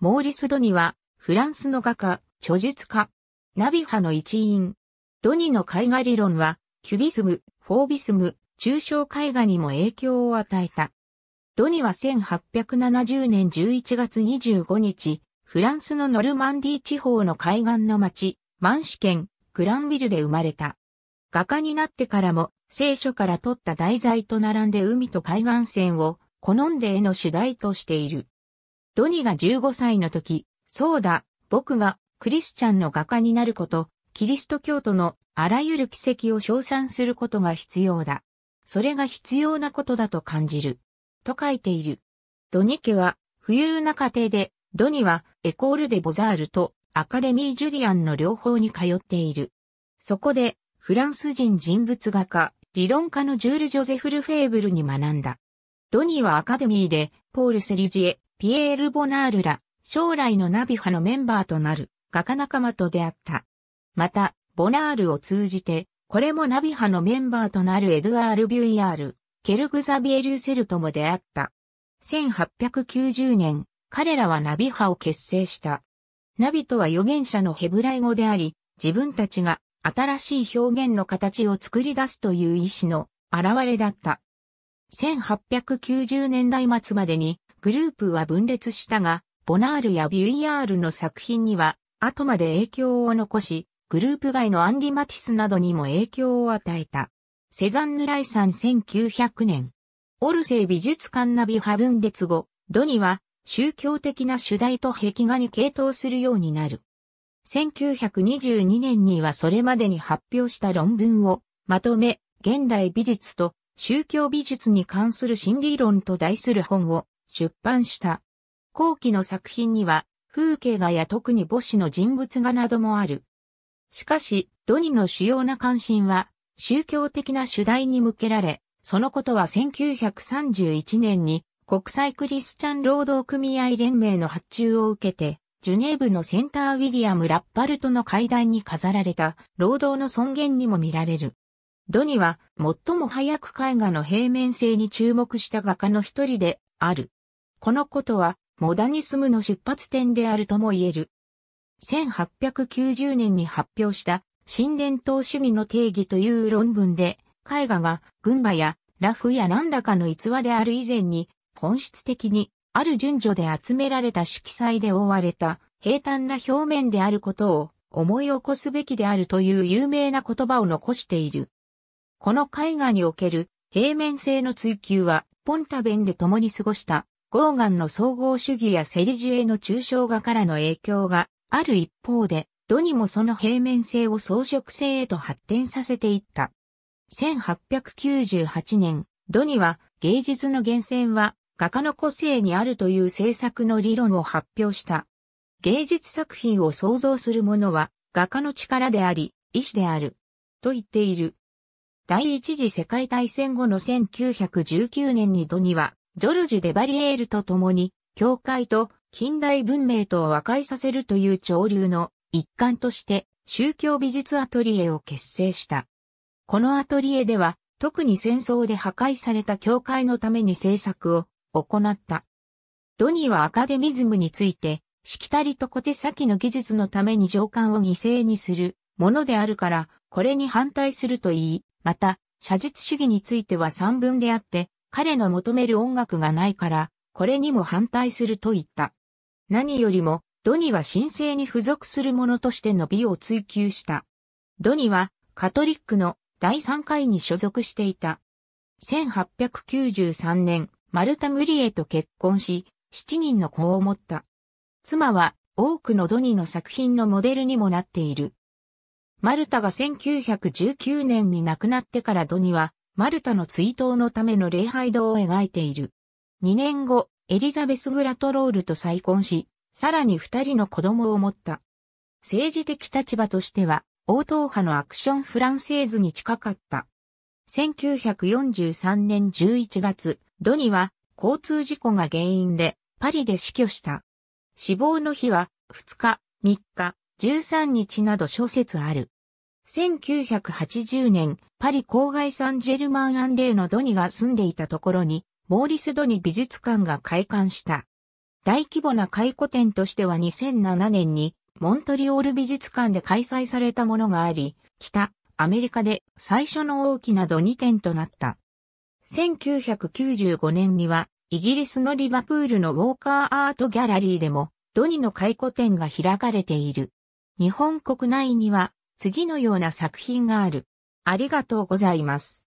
モーリス・ドニは、フランスの画家、著述家、ナビ派の一員。ドニの絵画理論は、キュビスム、フォービスム、抽象絵画にも影響を与えた。ドニは1870年11月25日、フランスのノルマンディ地方の海岸の町、マンシュ県、グランビルで生まれた。画家になってからも、聖書から取った題材と並んで海と海岸線を好んで絵の主題としている。ドニが15歳の時、そうだ、僕がクリスチャンの画家になること、キリスト教徒のあらゆる奇跡を称賛することが必要だ。それが必要なことだと感じる。と書いている。ドニ家は、富裕な家庭で、ドニはエコールでボザールとアカデミー・ジュリアンの両方に通っている。そこで、フランス人人物画家、理論家のジュール・ジョゼフ・ルフェーブルに学んだ。ドニーはアカデミーで、ポール・セリジエ、ピエール・ボナールら、将来のナビ派のメンバーとなる画家仲間と出会った。また、ボナールを通じて、これもナビ派のメンバーとなるエドワール・ビュイヤール、ケルグザビエルセルとも出会った。1890年、彼らはナビ派を結成した。ナビとは預言者のヘブライ語であり、自分たちが新しい表現の形を作り出すという意志の現れだった。1890年代末までにグループは分裂したが、ボナールやビュイヤールの作品には後まで影響を残し、グループ外のアンディ・マティスなどにも影響を与えた。セザンヌ・ライさん1900年。オルセイ美術館ナビ派分裂後、ドニは宗教的な主題と壁画に傾倒するようになる。1922年にはそれまでに発表した論文をまとめ、現代美術と宗教美術に関する心理論と題する本を出版した。後期の作品には風景画や特に母子の人物画などもある。しかし、ドニの主要な関心は、宗教的な主題に向けられ、そのことは1931年に国際クリスチャン労働組合連盟の発注を受けて、ジュネーブのセンターウィリアム・ラッパルトの階段に飾られた労働の尊厳にも見られる。ドニは最も早く絵画の平面性に注目した画家の一人である。このことはモダニスムの出発点であるとも言える。1890年に発表した新伝統主義の定義という論文で、絵画が群馬やラフや何らかの逸話である以前に、本質的にある順序で集められた色彩で覆われた平坦な表面であることを思い起こすべきであるという有名な言葉を残している。この絵画における平面性の追求は、ポンタベンで共に過ごしたゴーガンの総合主義やセリジュエの抽象画からの影響がある一方で、ドニもその平面性を装飾性へと発展させていった。1898年、ドニは芸術の源泉は画家の個性にあるという制作の理論を発表した。芸術作品を創造するものは画家の力であり、意志である。と言っている。第一次世界大戦後の1919年にドニは、ジョルジュ・デバリエールと共に、教会と近代文明とを和解させるという潮流の一環として宗教美術アトリエを結成した。このアトリエでは特に戦争で破壊された教会のために制作を行った。ドニーはアカデミズムについて、しきたりと小手先の技術のために上官を犠牲にするものであるから、これに反対すると言い、また、写実主義については三分であって、彼の求める音楽がないから、これにも反対すると言った。何よりも、ドニは神聖に付属するものとしての美を追求した。ドニは、カトリックの第三回に所属していた。1893年、マルタ・ムリエと結婚し、七人の子を持った。妻は、多くのドニの作品のモデルにもなっている。マルタが1919年に亡くなってからドニは、マルタの追悼のための礼拝堂を描いている。2年後、エリザベス・グラトロールと再婚し、さらに二人の子供を持った。政治的立場としては、応答派のアクションフランセーズに近かった。1943年11月、ドニは交通事故が原因でパリで死去した。死亡の日は2日、3日、13日など諸説ある。1980年、パリ郊外サンジェルマン・アンレイのドニが住んでいたところにモーリス・ドニ美術館が開館した。大規模な回顧展としては2007年にモントリオール美術館で開催されたものがあり、北アメリカで最初の大きなド2展となった。1995年にはイギリスのリバプールのウォーカーアートギャラリーでもドニの回顧展が開かれている。日本国内には次のような作品がある。ありがとうございます。